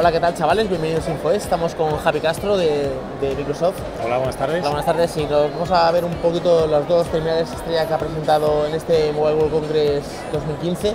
Hola, ¿qué tal chavales? Bienvenidos a InfoES. Estamos con Javi Castro de, de Microsoft. Hola, buenas tardes. Hola, buenas tardes. Y nos vamos a ver un poquito las dos terminales estrella que ha presentado en este Mobile World Congress 2015.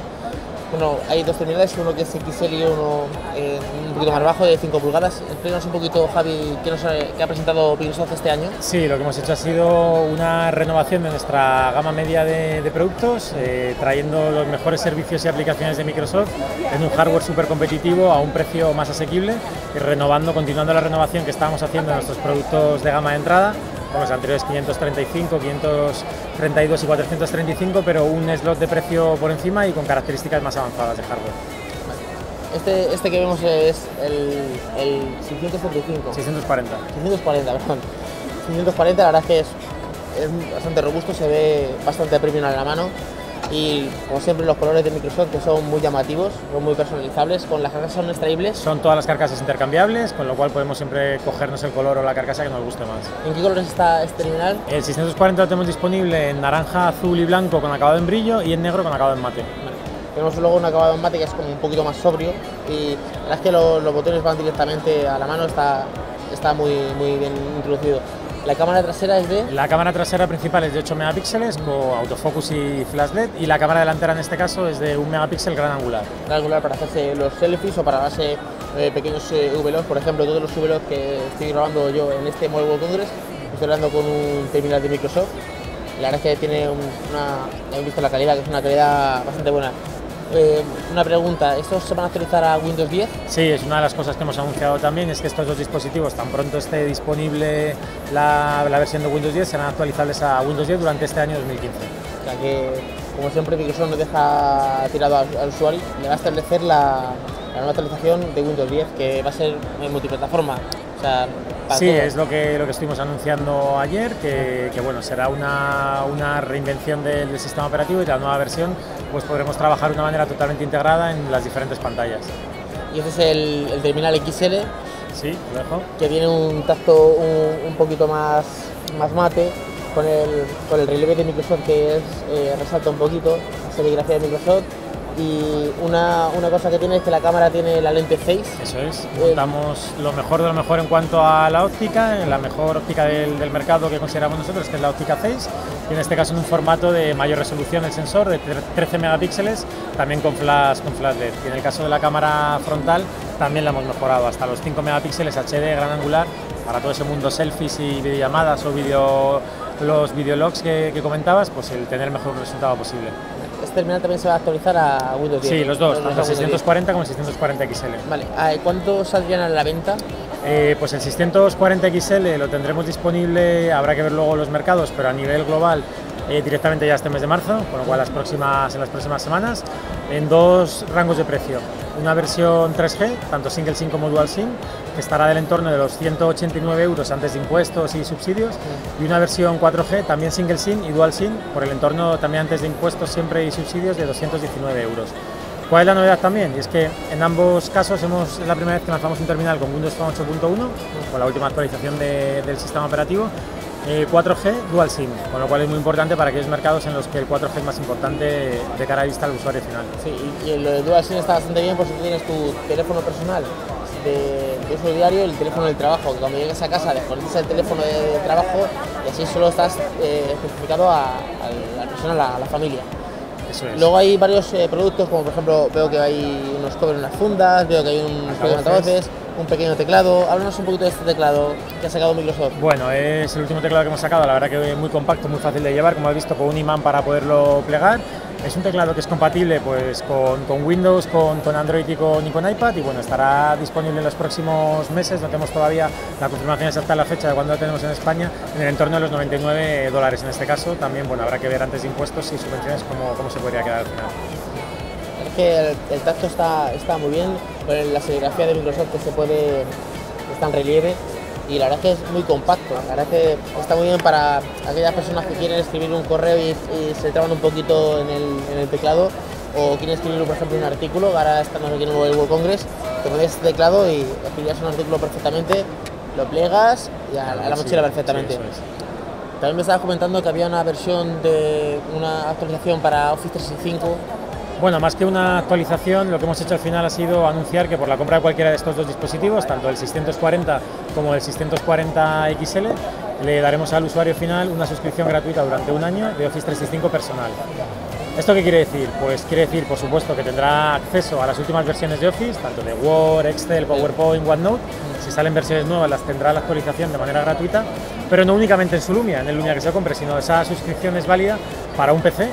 Bueno, hay dos terminales, uno que es XL y uno eh, un poquito más bajo, de 5 pulgadas. Explícanos un poquito, Javi, qué, nos ha, presentado Microsoft este año. Sí, lo que hemos hecho ha sido una renovación de nuestra gama media de, de productos, eh, trayendo los mejores servicios y aplicaciones de Microsoft en un hardware súper competitivo a un precio más asequible y renovando, continuando la renovación que estábamos haciendo en nuestros productos de gama de entrada, con los anteriores 535, 532 y 435, pero un slot de precio por encima y con características más avanzadas de hardware. Este, este que vemos es el, el 635. 640. 640, perdón. 640, la verdad es que es, es bastante robusto, se ve bastante premium a la mano y como siempre los colores de Microsoft que son muy llamativos, son muy personalizables, con las carcasas son extraíbles. Son todas las carcasas intercambiables, con lo cual podemos siempre cogernos el color o la carcasa que nos guste más. ¿En qué colores está este terminal? El 640 lo tenemos disponible en naranja, azul y blanco con acabado en brillo y en negro con acabado en mate. Tenemos luego un acabado en mate que es como un poquito más sobrio y la verdad es que lo- los botones van directamente a la mano, está, está muy, muy bien introducido. La cámara trasera es de... La cámara trasera principal es de 8 megapíxeles con autofocus y flash LED y la cámara delantera en este caso es de 1 megapíxel gran angular. angular para hacerse los selfies o para darse eh, pequeños eh, vlogs. Por ejemplo, todos los vlogs que estoy grabando yo en este Mobile World Congress, estoy grabando con un terminal de Microsoft. La verdad es que tiene un- una, habéis visto la calidad, que es una calidad bastante buena. Eh, una pregunta, ¿estos se van a actualizar a Windows 10? Sí, es una de las cosas que hemos anunciado también, es que estos dos dispositivos, tan pronto esté disponible la, la versión de Windows 10, serán actualizables a Windows 10 durante este año 2015. O sea que, como siempre, Microsoft no deja tirado al, al usuario, le va a establecer la, la nueva actualización de Windows 10, que va a ser en multiplataforma. O sea, Sí, es lo que, lo que estuvimos anunciando ayer, que, que, bueno, será una, una reinvención del, del sistema operativo y la nueva versión pues podremos trabajar de una manera totalmente integrada en las diferentes pantallas. Y este es el, el terminal XL, Sí, lo dejo. que tiene un tacto un, un poquito más, más mate, con el, con el relieve de Microsoft que es, eh, resalta un poquito la serigrafía de Microsoft. Y una, una cosa que tiene es que la cámara tiene la lente Face, Eso es, montamos lo mejor de lo mejor en cuanto a la óptica, la mejor óptica del, del mercado que consideramos nosotros, que es la óptica Face, y en este caso en un formato de mayor resolución el sensor, de tre- 13 megapíxeles, también con flash, con flash LED. Y en el caso de la cámara frontal también la hemos mejorado hasta los 5 megapíxeles HD gran angular para todo ese mundo selfies y videollamadas o video, los videologs que, que comentabas, pues el tener el mejor resultado posible. Terminal también se va a actualizar a Windows 10. Sí, los dos, tanto el Windows 10. 640 como el 640 XL. Vale, ah, ¿cuánto saldrían a la venta? Eh, pues el 640 XL lo tendremos disponible, habrá que ver luego los mercados, pero a nivel global eh, directamente ya este mes de marzo, con lo cual las próximas, en las próximas semanas, en dos rangos de precio. Una versión 3G, tanto single SIM como dual SIM, que estará del entorno de los 189 euros antes de impuestos y subsidios, y una versión 4G, también single SIM y dual SIM, por el entorno también antes de impuestos siempre y subsidios de 219 euros. ¿Cuál es la novedad también? Y es que en ambos casos hemos, es la primera vez que lanzamos un terminal con Windows Phone 8.1, con la última actualización de- del sistema operativo, eh, 4G Dual SIM, con lo cual es muy importante para aquellos mercados en los que el 4G es más importante de cara a vista al usuario final. Sí, y, lo de Dual SIM está bastante bien por si tú tienes tu teléfono personal de, de uso diario y el teléfono del trabajo, que cuando llegas a casa desconectas el teléfono de, trabajo y así solo estás eh, especificado a, la persona, a la familia. Eso es. Luego hay varios eh, productos, como por ejemplo veo que hay unos covers en unas fundas, veo que hay un pequeño Altavoces. altavoces, un pequeño teclado. Háblanos un poquito de este teclado que ha sacado Microsoft. Bueno, es el último teclado que hemos sacado, la verdad que es muy compacto, muy fácil de llevar, como has visto, con un imán para poderlo plegar. Es un teclado que es compatible pues, con, Windows, con, Android y con, iPad y bueno, estará disponible en los próximos meses, no tenemos todavía la confirmación exacta de la fecha de cuándo lo tenemos en España, en el entorno de los 99 dólares en este caso. También bueno, habrá que ver antes de impuestos y subvenciones cómo, cómo se podría quedar al final. Es que el, tacto está, está muy bien, la serigrafía de Microsoft que se puede, está en relieve y la verdad es que es muy compacto. La verdad es que está muy bien para aquellas personas que quieren escribir un correo y, y se traban un poquito en el, en el teclado o quieren escribir, por ejemplo, un artículo, ahora estamos aquí en el World Congress, te pones este teclado y escribías un artículo perfectamente, lo plegas y a, a la mochila sí, perfectamente. También me estabas comentando que había una versión de una actualización para Office 365 Bueno, más que una actualización, lo que hemos hecho al final ha sido anunciar que por la compra de cualquiera de estos dos dispositivos, tanto el 640 como el 640 XL, le daremos al usuario final una suscripción gratuita durante un año de Office 365 personal. ¿Esto qué quiere decir? Pues quiere decir, por supuesto, que tendrá acceso a las últimas versiones de Office, tanto de Word, Excel, PowerPoint, OneNote. Si salen versiones nuevas, las tendrá la actualización de manera gratuita, pero no únicamente en su Lumia, en el Lumia que se compre, sino esa suscripción es válida para un PC,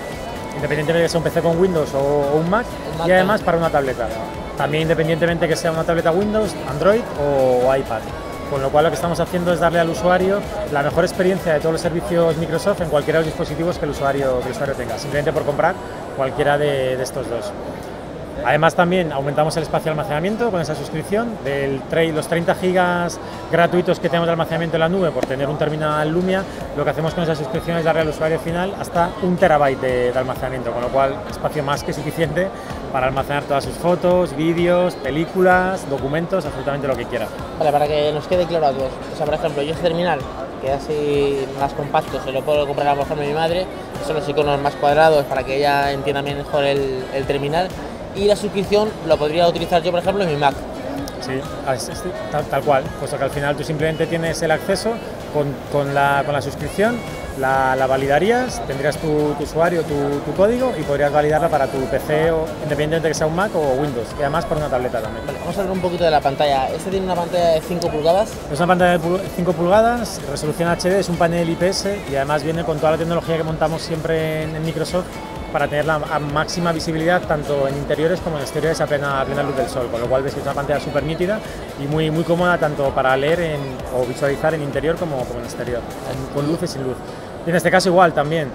independientemente de que sea un PC con Windows o un Mac, y además para una tableta. También independientemente que sea una tableta Windows, Android o iPad con lo cual lo que estamos haciendo es darle al usuario la mejor experiencia de todos los servicios Microsoft en cualquiera de los dispositivos que el usuario, que el usuario tenga, simplemente por comprar cualquiera de, de estos dos. Además también aumentamos el espacio de almacenamiento con esa suscripción, del los 30 gigas gratuitos que tenemos de almacenamiento en la nube por tener un terminal Lumia, lo que hacemos con esa suscripción es darle al usuario final hasta un terabyte de, almacenamiento, con lo cual espacio más que suficiente para almacenar todas sus fotos, vídeos, películas, documentos, absolutamente lo que quiera. Vale, para que nos quede claro a todos, o sea, por ejemplo, yo este terminal que es así más compacto, se lo puedo comprar a lo mejor a mi madre, son los iconos más cuadrados para que ella entienda mejor el terminal y la suscripción lo podría utilizar yo, por ejemplo, en mi Mac. Sí, tal, cual, puesto que al final tú simplemente tienes el acceso con, con, la, con la, suscripción, la, la, validarías, tendrías tu, usuario, tu, código y podrías validarla para tu PC, o, independientemente de que sea un Mac o Windows, y además por una tableta también. vamos a hablar un poquito de la pantalla. ¿Este tiene una pantalla de 5 pulgadas? Es una pantalla de 5 pulgadas, resolución HD, es un panel IPS y además viene con toda la tecnología que montamos siempre en Microsoft para tener la máxima visibilidad tanto en interiores como en exteriores a plena, plena luz del sol, con lo cual ves que es una pantalla súper nítida y muy, muy cómoda tanto para leer o visualizar en interior como, en exterior, con luz y sin luz. En este caso igual también,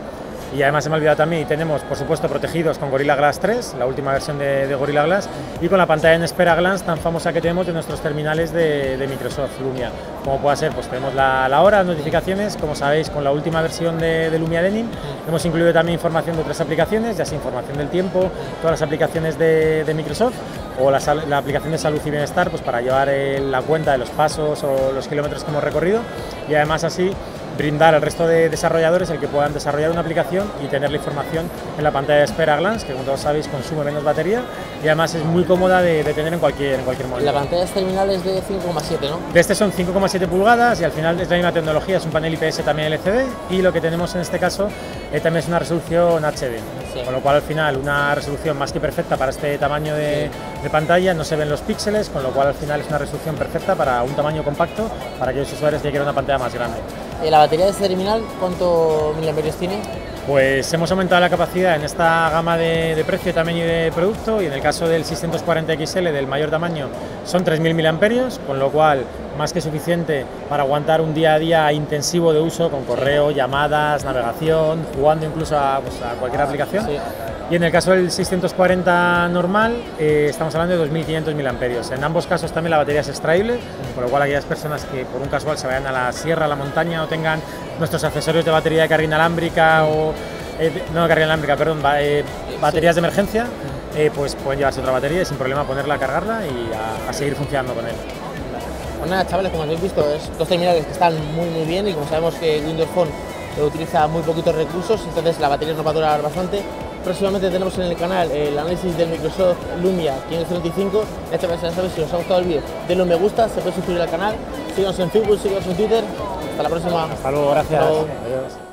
y además se me ha olvidado también, y tenemos por supuesto protegidos con Gorilla Glass 3, la última versión de, Gorilla Glass, y con la pantalla en espera Glance tan famosa que tenemos de nuestros terminales de, Microsoft Lumia. Como puede ser, pues tenemos la, la, hora, notificaciones, como sabéis con la última versión de, Lumia Denim, hemos incluido también información de otras aplicaciones, ya sea información del tiempo, todas las aplicaciones de, Microsoft, o la, la, aplicación de salud y bienestar, pues para llevar la cuenta de los pasos o los kilómetros que hemos recorrido, y además así brindar al resto de desarrolladores el que puedan desarrollar una aplicación y tener la información en la pantalla de espera Glance, que como todos sabéis consume menos batería y además es muy cómoda de, tener en cualquier, en cualquier La pantalla de terminal es de 5,7, ¿no? De este son 5,7 pulgadas y al final es la misma tecnología, es un panel IPS también LCD y lo que tenemos en este caso eh, también es una resolución HD. Con lo cual al final una resolución más que perfecta para este tamaño de, de, pantalla, no se ven los píxeles, con lo cual al final es una resolución perfecta para un tamaño compacto para aquellos usuarios que quieran una pantalla más grande. ¿Y la batería de este terminal cuánto miliamperios tiene? Pues hemos aumentado la capacidad en esta gama de, de, precio, tamaño y de producto y en el caso del 640 XL del mayor tamaño son 3.000 miliamperios, con lo cual más que suficiente para aguantar un día a día intensivo de uso con correo, llamadas, navegación, jugando incluso a, pues, cualquier aplicación. Y en el caso del 640 normal, eh, estamos hablando de 2.500 mAh. En ambos casos también la batería es extraíble, con lo cual aquellas personas que por un casual se vayan a la sierra, a la montaña o tengan nuestros accesorios de batería de carga inalámbrica o... Eh, no de carga inalámbrica, perdón, eh, baterías de emergencia, pues pueden llevarse otra batería y sin problema ponerla a cargarla y a, seguir funcionando con él. Bueno, nada, chavales, como habéis visto, es dos terminales que están muy muy bien y como sabemos que Windows Phone utiliza muy poquitos recursos, entonces la batería nos va a durar bastante próximamente tenemos en el canal el análisis del Microsoft Lumia 535. Esta vez ya sabéis, si os ha gustado el vídeo, denle un me gusta, se puede suscribir al canal, síganos en Facebook, síganos en Twitter. Hasta la próxima. Hasta luego, gracias. Adiós.